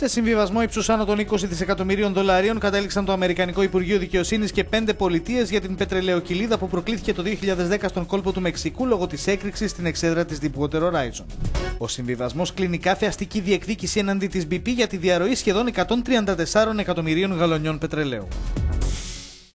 Σε συμβιβασμό ύψους άνω των 20 δισεκατομμυρίων δολαρίων κατέληξαν το Αμερικανικό Υπουργείο Δικαιοσύνης και πέντε πολιτείες για την πετρελαιοκυλίδα που προκλήθηκε το 2010 στον κόλπο του Μεξικού λόγω της έκρηξης στην εξέδρα της Deepwater Horizon. Ο συμβιβασμός κλείνει κάθε αστική διεκδίκηση εναντί της BP για τη διαρροή σχεδόν 134 εκατομμυρίων γαλονιών πετρελαίου.